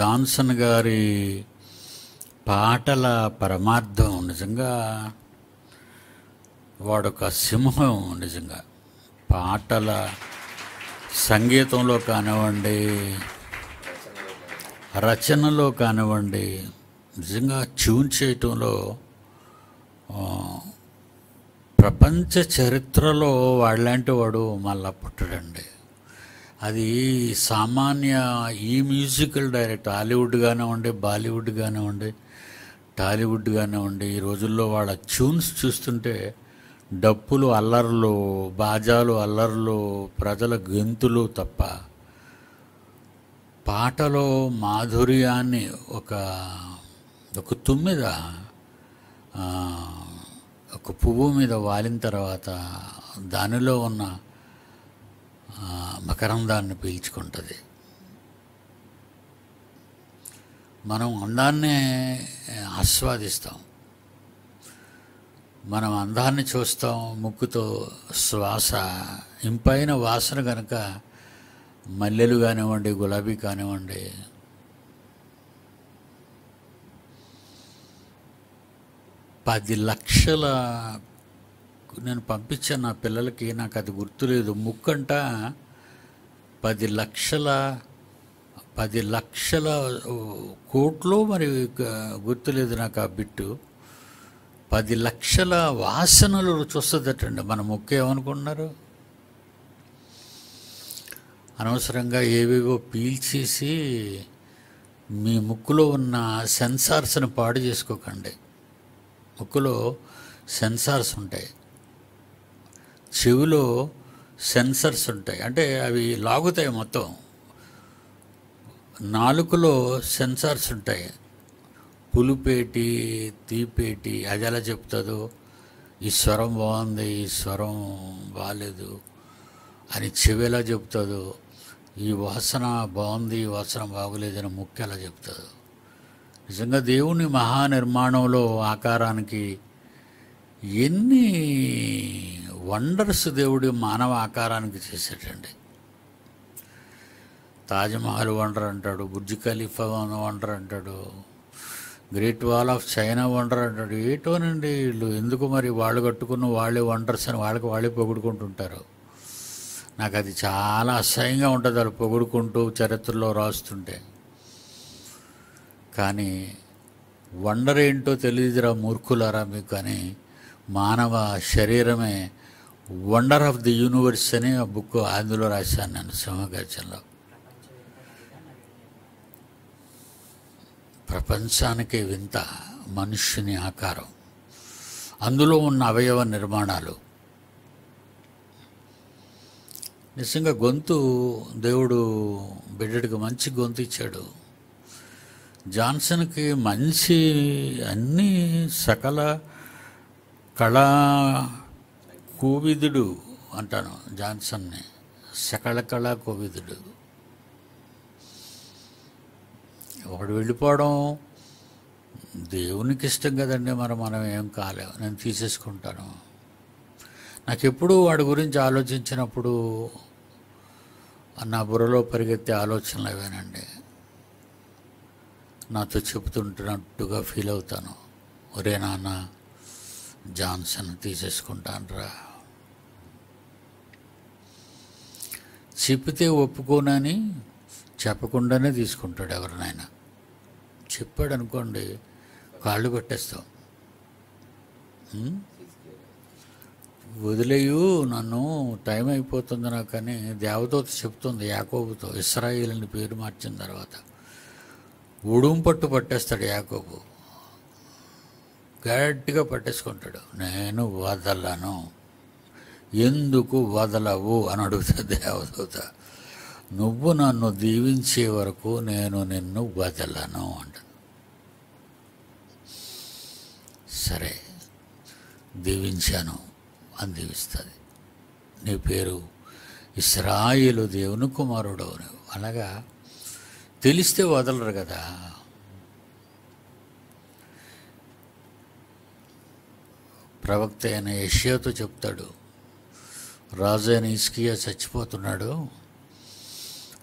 Johnson గారి పాటల పరమార్థం నిజంగా వాడొక సింహం నిజంగా. పాటల సంగీతంలో కానివ్వండి రచనలో కానివ్వండి నిజంగా ట్యూన్ చేయటంలో ప్రపంచ చరిత్రలో వాడిలాంటి వాడు మళ్ళా పుట్టడండి. అది సామాన్య ఈ మ్యూజికల్ డైరెక్టర్ హాలీవుడ్ కానివ్వండి బాలీవుడ్ కానివ్వండి టాలీవుడ్ కానివ్వండి ఈ రోజుల్లో వాళ్ళ ట్యూన్స్ చూస్తుంటే డప్పులు అల్లర్లు బాజాలు అల్లర్లు ప్రజల గెంతులు తప్ప పాటలో మాధుర్యాన్ని ఒక ఒక తుమ్మిద ఒక పువ్వు మీద వాలిన తర్వాత దానిలో ఉన్న మకరందాన్ని పీల్చుకుంటుంది. మనం అందాన్నే ఆస్వాదిస్తాం. మనం అందాన్ని చూస్తాం ముక్కుతో శ్వాస ఇంపైన వాసన కనుక మల్లెలు కానివ్వండి గులాబీ కానివ్వండి పది లక్షల నేను పంపించాను నా పిల్లలకి నాకు అది గుర్తులేదు. ముక్కంట పది లక్షల పది లక్షల కోట్లు మరి గుర్తులేదు నాకు ఆ బిట్టు. పది లక్షల వాసనలు చూస్తుందటండి మన ముక్కు ఏమనుకుంటున్నారు? అనవసరంగా ఏవేవో పీల్చేసి మీ ముక్కులో ఉన్న సెన్సార్స్ని పాడు చేసుకోకండి. ముక్కులో సెన్సార్స్ ఉంటాయి. చెవిలో సెన్సర్స్ ఉంటాయి. అంటే అవి లాగుతాయి మొత్తం. నాలుకలో సెన్సార్స్ ఉంటాయి. పులుపేటి తీపేటి అది ఎలా చెప్తుందో ఈ స్వరం బాగుంది ఈ స్వరం బాగాలేదు అని చెవి ఎలా చెప్తుందో ఈ వాసన బాగుంది ఈ వాసన బాగోలేదని ముక్కు ఎలా చెప్తుందో. నిజంగా దేవుని మహానిర్మాణంలో ఆకారానికి ఎన్ని వండర్స్ దేవుడి మానవ ఆకారానికి చేసేటండి. తాజ్మహల్ వండర్ అంటాడు బుర్జ్ ఖలీఫా వండర్ అంటాడు great wall of China wonder అంటాడు. ఏటోనండి వీళ్ళు? ఎందుకు మరి వాళ్ళు కట్టుకున్న వాళ్ళే వండర్స్ అని వాళ్ళకి వాళ్ళే పొగుడుకుంటుంటారు? నాకు అది చాలా అసహ్యంగా ఉంటుంది వాళ్ళు పొగుడుకుంటూ చరిత్రలో రాస్తుంటే. కానీ వండర్ ఏంటో తెలియదురా మూర్ఖులారా మీకు కానీ మానవ శరీరమే వండర్ ఆఫ్ ది యూనివర్స్ అని ఆ బుక్ ఆంధ్రలో రాశాను నేను సింహగర్జనలో ప్రపంచానికే వింత మనుష్యుని ఆకారం. అందులో ఉన్న అవయవ నిర్మాణాలు. నిజంగా గొంతు దేవుడు బిడ్డడికి మంచి గొంతు ఇచ్చాడు. జాన్సన్కి మంచి అన్ని సకల కళా కోవిదుడు అంటాను జాన్సన్ని. సకళకళ కోవిదుడు. ఒకడు వెళ్ళిపోవడం దేవునికి ఇష్టం కదండి మరి మనం ఏం కాలేము నేను తీసేసుకుంటాను. నాకు ఎప్పుడు వాడి గురించి ఆలోచించినప్పుడు నా బుర్రలో పరిగెత్తే ఆలోచనలు అవేనండి. నాతో చెబుతుంటున్నట్టుగా ఫీల్ అవుతాను. ఒరే నాన్న జాన్సన్ తీసేసుకుంటానరా. చెప్పితే ఒప్పుకోనని చెప్పకుండానే తీసుకుంటాడు ఎవరినైనా. చెప్పాడు అనుకోండి కాళ్ళు పెట్టేస్తాం. వదిలేయు నన్ను టైం అయిపోతుంది నాకు అని దేవదూత చెప్తుంది యాకోబుతో ఇస్రాయిల్ అని పేరు మార్చిన తర్వాత. ఉడుం పట్టు పట్టేస్తాడు యాకోబు. గట్టిగా పట్టేసుకుంటాడు. నేను వదలను. ఎందుకు వదలవు అని అడుగుతుంది దేవదూత. నువ్వు నన్ను దీవించే వరకు నేను నిన్ను వదలను అంట సరే దీవించాను అని దీవిస్తుంది. నీ పేరు ఇస్రాయిలు దేవుని కుమారుడు అనగా తెలిస్తే వదలరు కదా. ప్రవక్త అయిన యష్యాతో చెప్తాడు రాజు అయిన ఇస్కియా చచ్చిపోతున్నాడు.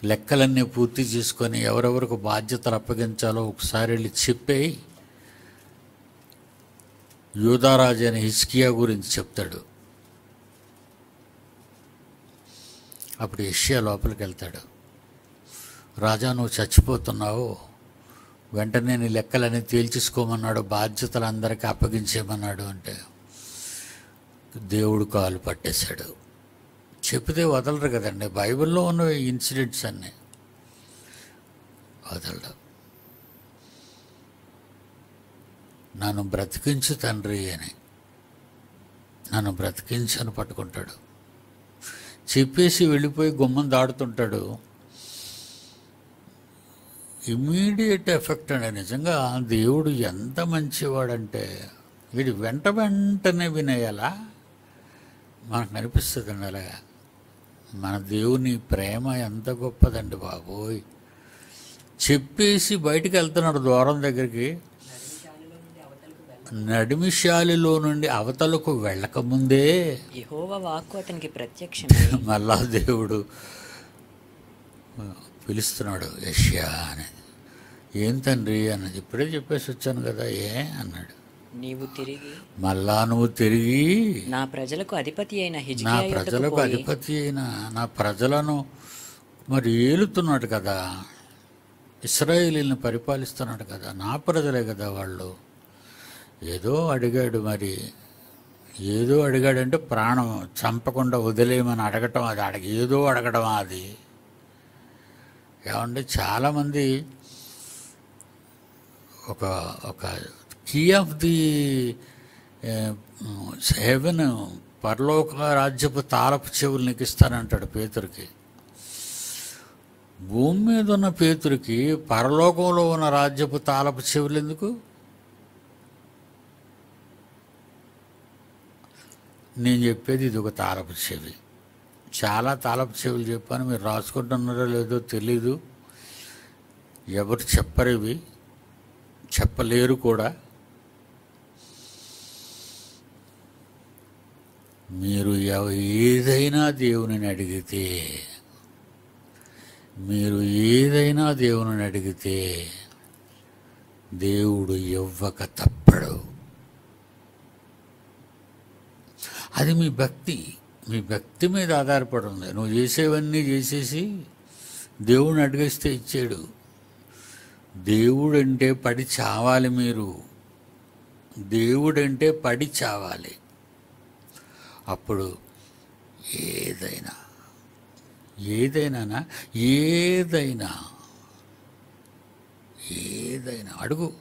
లెక్కలన్నీ పూర్తి చేసుకొని ఎవరెవరికి బాధ్యతలు అప్పగించాలో ఒకసారి వెళ్ళి చెప్పేయి యూదారాజు అనే హిస్కియా గురించి చెప్తాడు. అప్పుడు ఇషియా లోపలికి వెళ్తాడు. రాజా నువ్వు చచ్చిపోతున్నావు. వెంటనే నీ లెక్కలన్నీ తేల్చేసుకోమన్నాడు. బాధ్యతలు అందరికీ అప్పగించేయమన్నాడు అంటే దేవుడు కాలు పట్టేశాడు. చెప్పితే వదలరు కదండి. బైబిల్లో ఉన్న ఇన్సిడెంట్స్ అన్నీ. వదలడు నన్ను బ్రతికించు తండ్రి అని. నన్ను బ్రతికించు అని పట్టుకుంటాడు. చెప్పేసి వెళ్ళిపోయి గుమ్మం దాడుతుంటాడు ఇమ్మీడియట్ ఎఫెక్ట్ అండి. నిజంగా దేవుడు ఎంత మంచివాడంటే వీడి వెంట వెంటనే వినేయాలా? మనకు అనిపిస్తుంది అలాగా. మన దేవుని ప్రేమ ఎంత గొప్పదండి బాబోయ్. చెప్పేసి బయటికి వెళ్తున్నాడు దూరం దగ్గరికి. నడిమిషాలిలో నుండి అవతలకు వెళ్ళకముందే. వాక్కు అతనికి ప్రత్యక్షమై మళ్ళా దేవుడు పిలుస్తున్నాడు యష్యా అని ఏం తండ్రి అన్నది. ఇప్పుడే చెప్పేసి వచ్చాను కదా ఏ అన్నాడు. నీవు తిరిగి మళ్ళా నువ్వు తిరిగి నా ప్రజలకు అధిపతి అయిన నా ప్రజలకు అధిపతి అయిన నా ప్రజలను మరి ఏలుతున్నాడు కదా. ఇస్రాయేలీని పరిపాలిస్తున్నాడు కదా. నా ప్రజలే కదా వాళ్ళు. ఏదో అడిగాడు మరి. ఏదో అడిగాడంటే ప్రాణం చంపకుండా వదిలేయమని అడగటం అది అడగ ఏదో అడగడం అది. ఏమంటే చాలామంది ఒక ఒక కీ ఆఫ్ ది హెవెన్ పరలోక రాజ్యపు తాలపు చెవులు నెక్కిస్తానంటాడు ఇస్తానంటాడు పేతురికి. భూమి మీద ఉన్న పేతురికి పరలోకంలో ఉన్న రాజ్యపు తాలపు చెవులు ఎందుకు? నేను చెప్పేది ఇది ఒక తాలపు చెవి. చాలా తాలపు చెవులు చెప్పాను మీరు రాసుకుంటున్నారో లేదో తెలీదు. ఎవరు చెప్పరు ఇవి. చెప్పలేరు కూడా. మీరు ఏదైనా దేవుని అడిగితే మీరు ఏదైనా దేవుని అడిగితే దేవుడు ఇవ్వక తప్పడు. అది మీ భక్తి. మీ భక్తి మీద ఆధారపడి ఉంది. నువ్వు చేసేవన్నీ చేసేసి దేవుడిని అడిగేస్తే ఇచ్చాడు. దేవుడంటే పడి చావాలి మీరు. దేవుడంటే పడి చావాలి. అప్పుడు ఏదైనా ఏదైనా ఏదైనా ఏదైనా అడుగు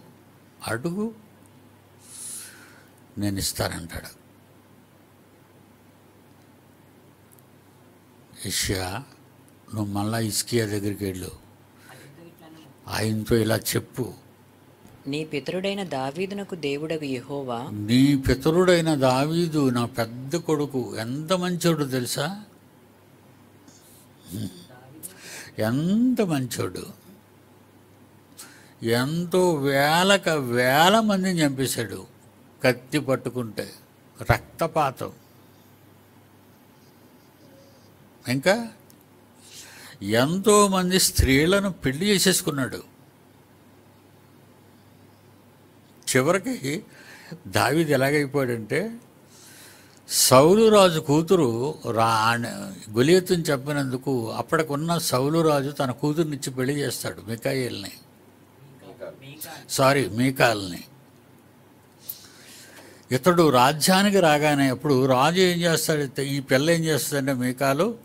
అడుగు నేను ఇస్తానంటాడు. ఇష్యా నువ్వు మళ్ళా ఇస్కియా దగ్గరికి వెళ్ళు. ఆయనతో ఇలా చెప్పు. నీ పితరుడైన దావీదునకు దేవుడగు యహోవా. నీ పితరుడైన దావీదు నా పెద్ద కొడుకు. ఎంత మంచోడు తెలుసా? ఎంత మంచోడు. ఎంతో వేలక వేల మందిని చంపేశాడు. కత్తి పట్టుకుంటే రక్తపాతం. ఇంకా ఎంతో మంది స్త్రీలను పెళ్ళి చేసేసుకున్నాడు. చివరికి దావిది ఎలాగైపోయాడంటే సౌలు రాజు కూతురు రా గొలియత్తుని చెప్పినందుకు అప్పటికున్న సౌలు రాజు తన కూతురునిచ్చి పెళ్ళి చేస్తాడు మికాయిల్ని. సారీ మీకాల్ని. ఇతడు రాజ్యానికి రాగానే అప్పుడు రాజు ఏం చేస్తాడు? ఈ పిల్ల ఏం చేస్తుందంటే మీకాలు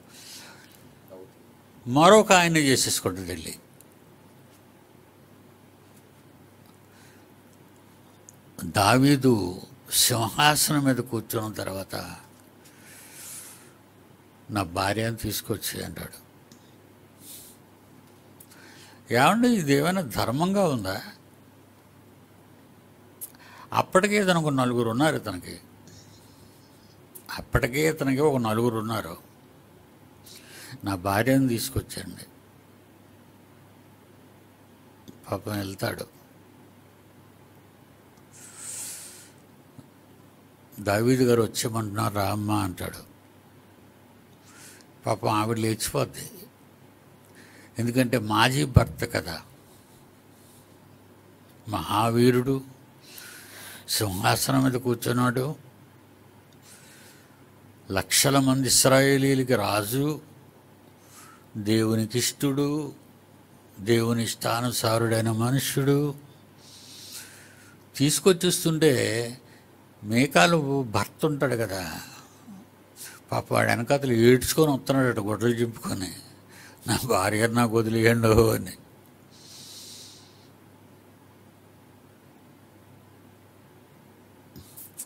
మరొక ఆయన్ని చేసేసుకుంటుంది వెళ్ళి. దావీదు సింహాసనం మీద కూర్చున్న తర్వాత నా భార్యను తీసుకొచ్చి అంటాడు. ఏమండి ఇది ఏమైనా ధర్మంగా ఉందా? అప్పటికే తనకు ఒక నలుగురు ఉన్నారు తనకి. అప్పటికే ఇతనికి ఒక నలుగురు ఉన్నారు. నా భార్యను తీసుకొచ్చండి పాపం వెళ్తాడు. దావీదు గారు వచ్చేమంటున్నారు రా అమ్మ అంటాడు. పాపం ఆవిడ లేచిపోద్ది. ఎందుకంటే మాజీ భర్త కదా. మహావీరుడు సింహాసనం మీద కూర్చున్నాడు. లక్షల మంది ఇస్రాయేలీలకి రాజు దేవునికి ఇష్టుడు దేవుని ఇష్టానుసారుడైన మనుష్యుడు. తీసుకొచ్చిస్తుంటే మేకాలు భర్త ఉంటాడు కదా. పాప వాడు వెనకాతలు ఏడ్చుకొని వస్తున్నాడట గొడ్డలు చింపుకొని. నా భార్య నాకు వదిలేయండు అని.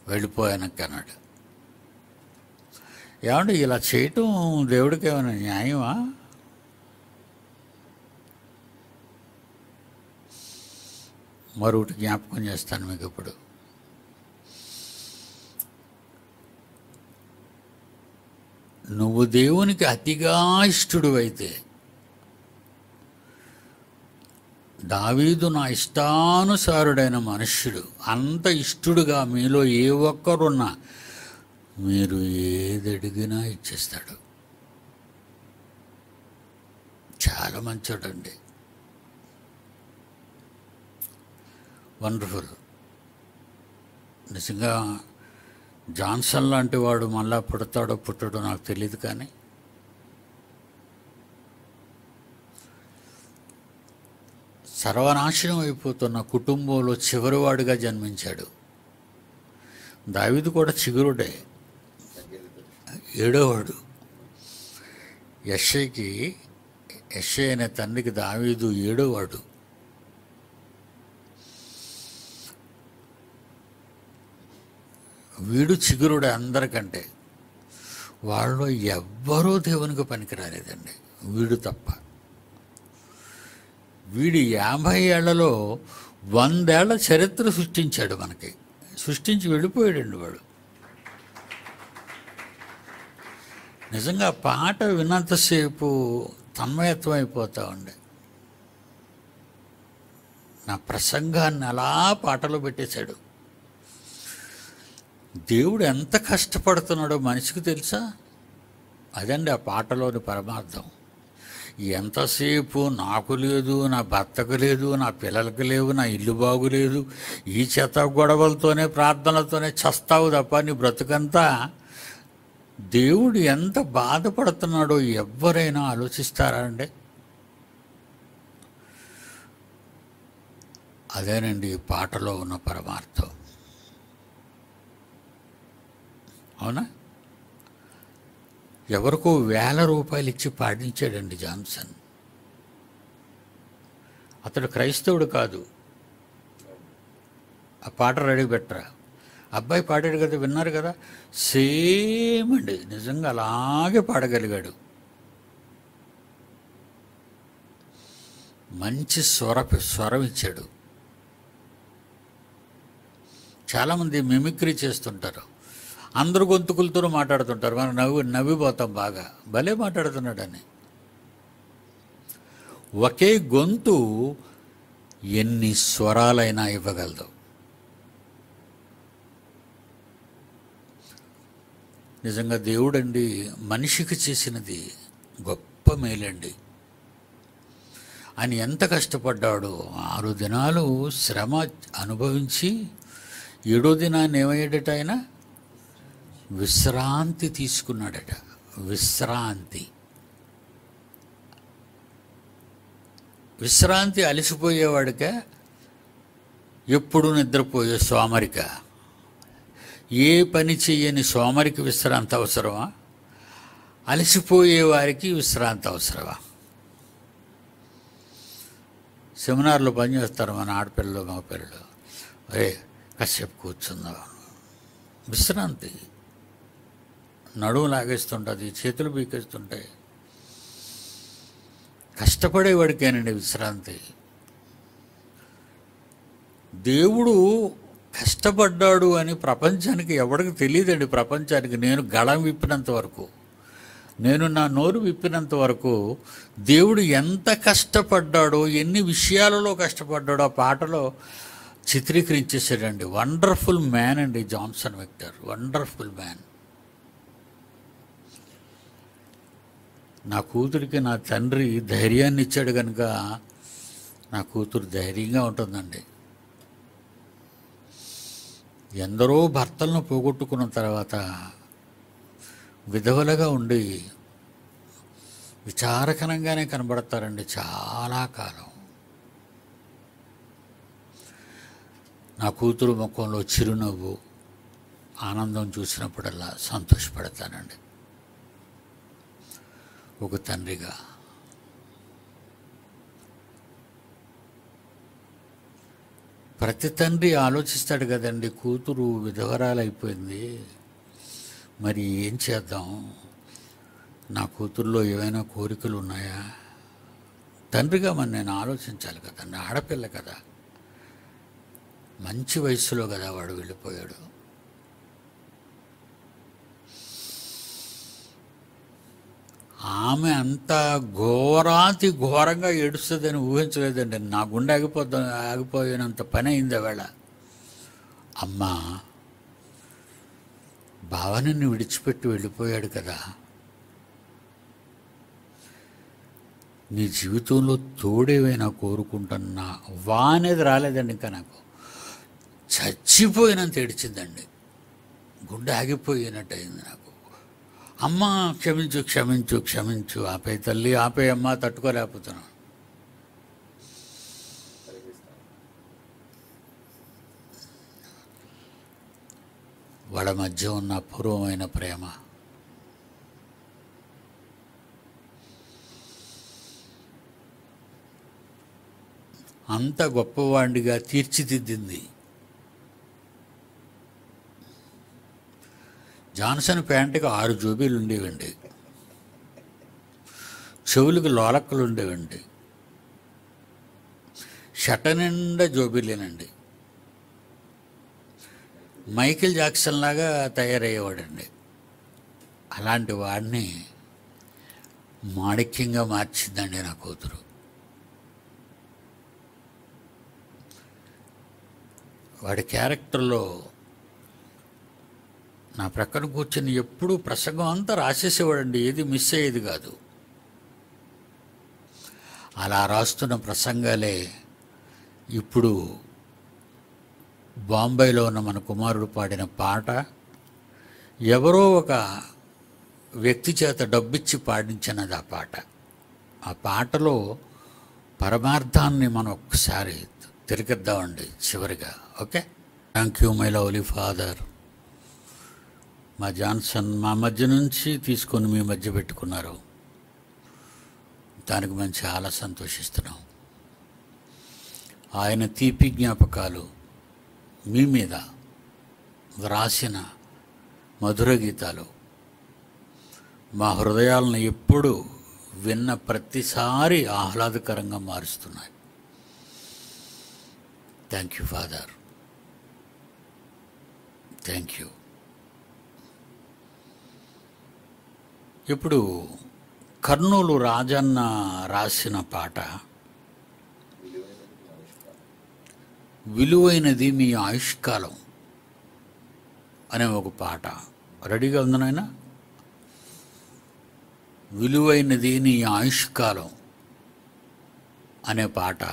వెళ్ళిపోయానక్క అన్నాడు. ఏమంటే ఇలా చేయటం దేవుడికి ఏమైనా న్యాయమా? మరొకటి జ్ఞాపకం చేస్తాను మీకు ఇప్పుడు. నువ్వు దేవునికి అతిగా ఇష్టడు అయితే దావీదు నా ఇష్టానుసారుడైన మనుష్యుడు అంత ఇష్టడుగా మీలో ఏ ఒక్కరున్నా మీరు ఏది అడిగినా ఇచ్చేస్తాడు. చాలా మంచోడండి. వండర్ఫుల్. నిజంగా జాన్సన్ లాంటి వాడు మళ్ళా పుడతాడో పుట్టడో నాకు తెలియదు కానీ. సర్వనాశనం అయిపోతున్న కుటుంబంలో చివరివాడుగా జన్మించాడు. దావిది కూడా చిగురుడే. ఏడోవాడు. యశ్ఐకి యశ్ఐ అనే తండ్రికి దావీదు ఏడోవాడు. వీడు చిగురుడు అందరికంటే. వాళ్ళు ఎవ్వరూ దేవునికి పనికి రాలేదండి వీడు తప్ప. వీడు యాభై ఏళ్ళలో వందేళ్ళ చరిత్ర సృష్టించాడు మనకి. సృష్టించి వెళ్ళిపోయాడండి వాడు. నిజంగా పాట విన్నంతసేపు తన్మయత్వం అయిపోతా ఉండే నా ప్రసంగాన్ని అలా పాటలో పెట్టేశాడు. దేవుడు ఎంత కష్టపడుతున్నాడో మనిషికి తెలుసా? అదండి ఆ పాటలోని పరమార్థం. ఎంతసేపు నాకు లేదు నా భర్తకు లేదు నా పిల్లలకు లేవు నా ఇల్లు బాగులేదు ఈ చేత గొడవలతోనే ప్రార్థనలతోనే చస్తావు తప్ప నీ బ్రతుకంతా. దేవుడు ఎంత బాధపడుతున్నాడో ఎవరైనా ఆలోచిస్తారా అండి? అదేనండి ఈ పాటలో ఉన్న పరమార్థం. అవునా? ఎవరికో వేల రూపాయలు ఇచ్చి పాటించాడండి జాన్సన్. అతడు క్రైస్తవుడు కాదు. ఆ పాట రెడీ పెట్టరా? అబ్బాయి పాడాడు కదా విన్నారు కదా? సేమ్ అండి నిజంగా అలాగే పాడగలిగాడు. మంచి స్వర స్వరం ఇచ్చాడు. చాలామంది మిమిక్రీ చేస్తుంటారు. అందరు గొంతుకులతో మాట్లాడుతుంటారు. మనం నవ్వి నవ్విపోతాం బాగా. భలే మాట్లాడుతున్నాడని ఒకే గొంతు ఎన్ని స్వరాలైనా ఇవ్వగలదు. నిజంగా దేవుడండి మనిషికి చేసినది గొప్ప మేలండి. ఆయన ఎంత కష్టపడ్డాడో ఆరు దినాలు శ్రమ అనుభవించి ఏడో దినాన్ని ఏమయ్యాడట ఆయన విశ్రాంతి తీసుకున్నాడట. విశ్రాంతి. విశ్రాంతి అలసిపోయేవాడిక ఎప్పుడు నిద్రపోయే సోమరిక. ఏ పని చేయని సోమరికి విశ్రాంతి అవసరమా? అలసిపోయే వారికి విశ్రాంతి అవసరమా? సెమినార్లో పనిచేస్తారు మన ఆడపిల్లలు మగపిల్లలు. అరే కాసేపు కూర్చుందాం. విశ్రాంతి. నడుము లాగేస్తుంటుంది చేతులు పీకేస్తుంటాయి. కష్టపడేవాడికేనండి విశ్రాంతి. దేవుడు కష్టపడ్డాడు అని ప్రపంచానికి ఎవరికి తెలియదండి. ప్రపంచానికి నేను గళం విప్పినంత వరకు నేను నా నోరు విప్పినంత వరకు దేవుడు ఎంత కష్టపడ్డాడో ఎన్ని విషయాలలో కష్టపడ్డాడో ఆ పాటలో చిత్రీకరించేసాడండి వండర్ఫుల్ మ్యాన్ అండి జాన్సన్ విక్టర్. Wonderful man. నా కూతురికి నా తండ్రి ధైర్యాన్ని ఇచ్చాడు కనుక నా కూతురు ధైర్యంగా ఉంటుందండి. ఎందరో భర్తలను పోగొట్టుకున్న తర్వాత విధవలుగా ఉండి విచారకరంగానే కనబడతారండి చాలా కాలం. నా కూతురు ముఖంలో చిరునవ్వు ఆనందం చూసినప్పుడల్లా సంతోషపడతానండి. ఒక తండ్రిగా. ప్రతి తండ్రి ఆలోచిస్తాడు కదండి కూతురు విధవరాలైపోయింది. మరి ఏం చేద్దాం? నా కూతుర్లో ఏమైనా కోరికలు ఉన్నాయా తండ్రిగా మరి నేను ఆలోచించాలి కదండి ఆడపిల్ల కదా. మంచి వయసులో కదా వాడు వెళ్ళిపోయాడు. ఆమె అంత ఘోరాతి ఘోరంగా ఏడుస్తుందని ఊహించలేదండి. నా గుండె ఆగిపోద్దా ఆగిపోయినంత పని అయింది వేళ అమ్మా భావనని విడిచిపెట్టి వెళ్ళిపోయాడు కదా. నీ జీవితంలో తోడేవైనా కోరుకుంటున్నా? వా అనేది రాలేదండి ఇంకా నాకు. చచ్చిపోయినంత ఏడిచిందండి. గుండె ఆగిపోయినట్టు అయింది నాకు. అమ్మ క్షమించు క్షమించు క్షమించు. ఆపే తల్లి ఆపే అమ్మ తట్టుకోలేకపోతున్నాను వాళ్ళ మధ్య ఉన్న అపూర్వమైన ప్రేమ. అంత గొప్పవాడిగా తీర్చిదిద్దింది. జాన్సన్ ప్యాంటుకి ఆరు జోబీలు ఉండేవండి. చెవులకు లోలక్కలు ఉండేవండి. షట నిండా జోబీలేనండి. మైకిల్ జాక్సన్ లాగా తయారయ్యేవాడండి. అలాంటి వాడిని మాణిక్యంగా మార్చిందండి నా కూతురు. వాడి క్యారెక్టర్లో నా ప్రక్కన కూర్చొని ఎప్పుడూ ప్రసంగం అంతా రాసేసేవాడండి. ఏది మిస్ అయ్యేది కాదు. అలా రాస్తున్న ప్రసంగాలే ఇప్పుడు బాంబేలో ఉన్న మన కుమారుడు పాడిన పాట ఎవరో ఒక వ్యక్తి చేత డబ్బిచ్చి పాడించినది ఆ పాట. ఆ పాటలో పరమార్థాన్ని మనం ఒక్కసారి తిరిగిద్దామండి చివరిగా. Okay? Thank you my lovely father. మా జాన్సన్ మా మధ్య నుంచి తీసుకొని మీ మధ్య పెట్టుకున్నారు. దానికి మేము చాలా సంతోషిస్తున్నాం. ఆయన తీపి జ్ఞాపకాలు మీ మీద వ్రాసిన మధుర గీతాలు. మా హృదయాలను ఎప్పుడు విన్న ప్రతిసారి ఆహ్లాదకరంగా మారుస్తున్నాయి. Thank you father thank you ఇప్పుడు కర్నూలు రాజన్న రాసిన పాట విలువైనది మీ ఆయుష్కాలం అనే ఒక పాట. రెడీగా ఉంది నాయన? విలువైనది నీ ఆయుష్కాలం అనే పాట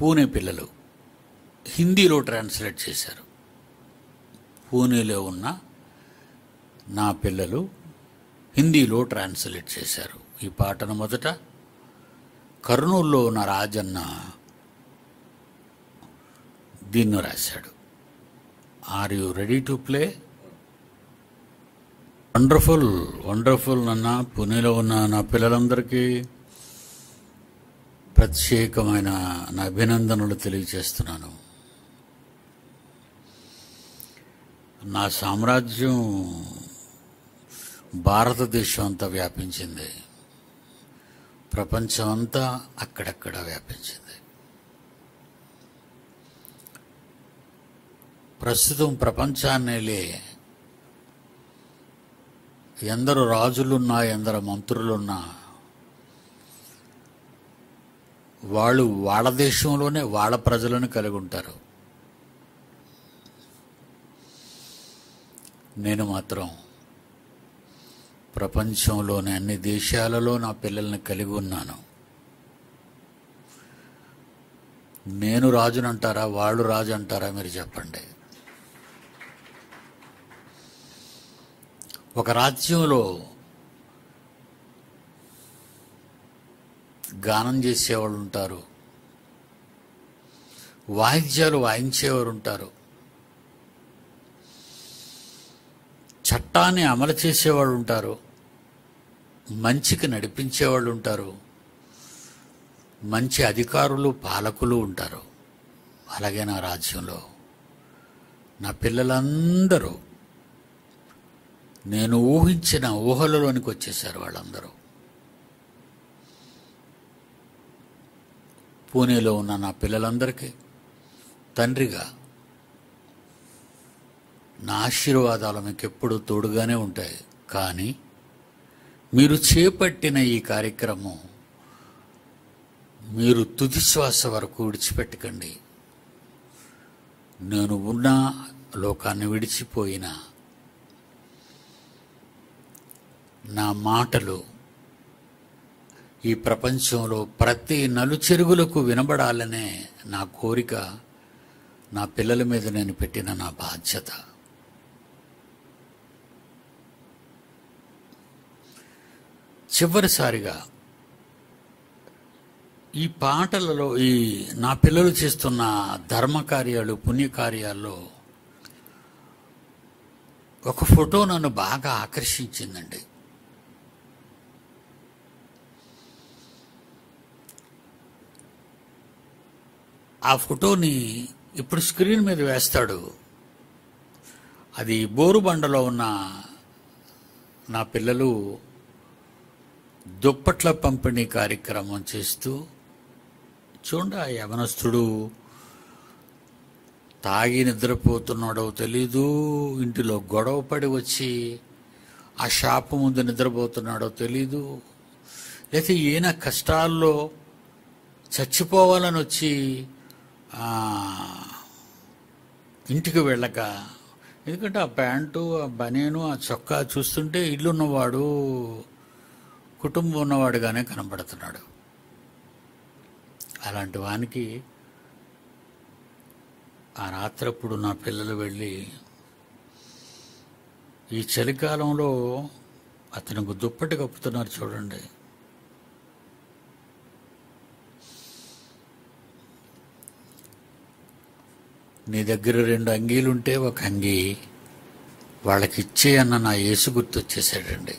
పూణే పిల్లలు హిందీలో ట్రాన్స్లేట్ చేశారు. పూణేలో ఉన్న నా పిల్లలు హిందీలో ట్రాన్స్లేట్ చేశారు. ఈ పాటను మొదట కర్నూలులో ఉన్న రాజన్న దీన్ని రాశాడు. Are you ready to play wonderful wonderful నాన్న పుణేలో ఉన్న నా పిల్లలందరికీ ప్రత్యేకమైన నా అభినందనలు తెలియజేస్తున్నాను. నా సామ్రాజ్యం భారతదేశం అంతా వ్యాపించింది. ప్రపంచం అంతా అక్కడక్కడ వ్యాపించింది. ప్రస్తుతం ప్రపంచాన్నేలే ఎందరు రాజులున్నా ఎందరు మంత్రులున్నా వాళ్ళు వాళ్ళ దేశంలోనే వాళ్ళ ప్రజలను కలిగి ఉంటారు. నేను మాత్రం ప్రపంచంలోని అన్ని దేశాలలో నా పిల్లల్ని కలిగి ఉన్నాను. నేను రాజునంటారా వాళ్ళు రాజు అంటారా మీరు చెప్పండి. ఒక రాజ్యంలో గానం చేసేవాళ్ళు ఉంటారు. వాయిద్యాలు వాయించేవారు ఉంటారు. చట్టాన్ని అమలు చేసేవాళ్ళు ఉంటారు. మంచికి నడిపించేవాళ్ళు ఉంటారు. మంచి అధికారులు పాలకులు ఉంటారు. అలాగే నా రాజ్యంలో. నా పిల్లలందరూ నేను ఊహించిన ఊహలలోనికి వచ్చేసారు వాళ్ళందరూ. పూణేలో ఉన్న నా పిల్లలందరికీ తండ్రిగా నా ఆశీర్వాదాలు మీకు ఎప్పుడూ తోడుగానే ఉంటాయి. కానీ మీరు చేపట్టిన ఈ కార్యక్రమం మీరు తుది శ్వాస వరకు విడిచిపెట్టకండి. నేను ఉన్న లోకాన్ని విడిచిపోయినా నా మాటలు ఈ ప్రపంచంలో ప్రతి నలుచెరుగులకు వినబడాలనే నా కోరిక నా పిల్లల మీద నేను పెట్టిన నా బాధ్యత. చివరిసారిగా ఈ పాటలలో ఈ నా పిల్లలు చేస్తున్న ధర్మకార్యాలు పుణ్యకార్యాల్లో ఒక ఫోటో నన్ను బాగా ఆకర్షించిందండి. ఆ ఫోటోని ఇప్పుడు స్క్రీన్ మీద వేస్తాడు. అది బోరుబండలో ఉన్న నా పిల్లలు దుప్పట్ల పంపిణీ కార్యక్రమం చేస్తూ చూడండి ఆ యవనస్తుడు తాగి నిద్రపోతున్నాడో తెలీదు ఇంటిలో గొడవ పడి వచ్చి ఆ షాపు ముందు నిద్రపోతున్నాడో తెలీదు. లేకపోతే ఈయన కష్టాల్లో చచ్చిపోవాలని వచ్చి ఇంటికి వెళ్ళక ఎందుకంటే ఆ ప్యాంటు ఆ బనేను ఆ చొక్కా చూస్తుంటే ఇల్లున్నవాడు కుటుంబం ఉన్నవాడుగానే కనబడుతున్నాడు. అలాంటి వానికి ఆ రాత్రప్పుడు నా పిల్లలు వెళ్ళి ఈ చలికాలంలో అతనికి దుప్పటి కప్పుతున్నారు చూడండి. నీ దగ్గర రెండు అంగీలుంటే ఒక అంగీ వాళ్ళకిచ్చే అన్న నా యేసు గుర్తొచ్చేసాడండి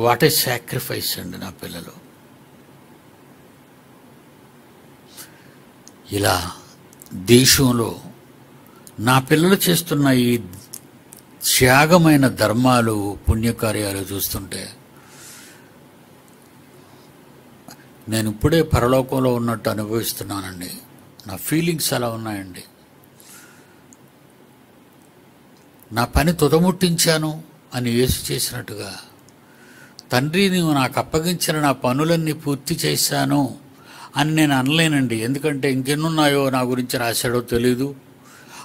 వాట్ ఏ సాక్రిఫైస్ అండి నా పిల్లలు. ఇలా దేశంలో నా పిల్లలు చేస్తున్న ఈ త్యాగమైన ధర్మాలు పుణ్యకార్యాలు చూస్తుంటే నేను ఇప్పుడే పరలోకంలో ఉన్నట్టు అనుభవిస్తున్నానండి. నా ఫీలింగ్స్ అలా ఉన్నాయండి. నా పని తుదముట్టించాను అని యేసు చేసినట్టుగా తండ్రి నీవు నాకు అప్పగించిన నా పనులన్నీ పూర్తి చేశాను అని నేను అనలేనండి. ఎందుకంటే ఇంకెన్నున్నాయో నా గురించి రాశాడో తెలీదు.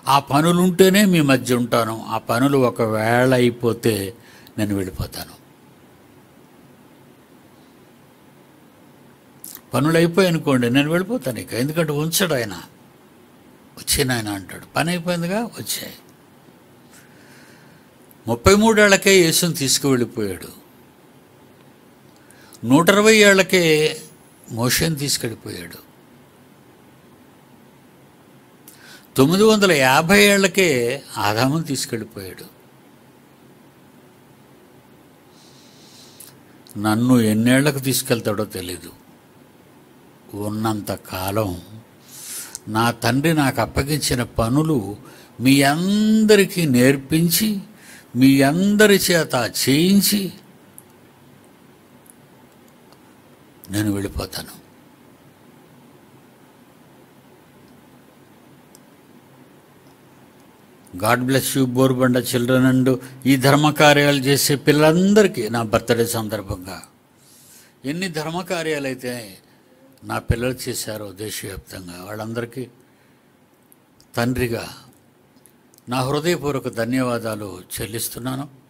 ఆ పనులుంటేనే మీ మధ్య ఉంటాను. ఆ పనులు ఒకవేళ అయిపోతే నేను వెళ్ళిపోతాను. పనులు అయిపోయాయి అనుకోండి నేను వెళ్ళిపోతాను ఇక. ఎందుకంటే ఉంచడు ఆయన. వచ్చాను ఆయన అంటాడు. పని అయిపోయిందిగా? వచ్చాయి. ముప్పై మూడేళ్ళకే యేసుని తీసుకువెళ్ళిపోయాడు. నూట ఇరవై ఏళ్ళకే మోషన్ తీసుకెళ్ళిపోయాడు. తొమ్మిది వందల యాభై ఏళ్ళకే ఆదామం తీసుకెళ్ళిపోయాడు. నన్ను ఎన్నేళ్ళకు తీసుకెళ్తాడో తెలీదు. ఉన్నంత కాలం నా తండ్రి నాకు అప్పగించిన పనులు మీ అందరికీ నేర్పించి మీ అందరి చేత చేయించి నేను వెళ్ళిపోతాను. God bless you Borabanda children and ఈ ధర్మకార్యాలు చేసే పిల్లలందరికీ నా బర్త్డే సందర్భంగా. ఎన్ని ధర్మకార్యాలు అయితే నా పిల్లలు చేశారో దేశవ్యాప్తంగా వాళ్ళందరికీ తండ్రిగా నా హృదయపూర్వక ధన్యవాదాలు చెల్లిస్తున్నాను.